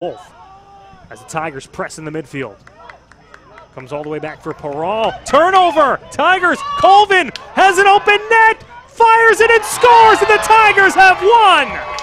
Wolf as the Tigers press in the midfield. Comes all the way back for Peral. Turnover! Tigers! Colvin has an open net! Fires it and scores, and the Tigers have won!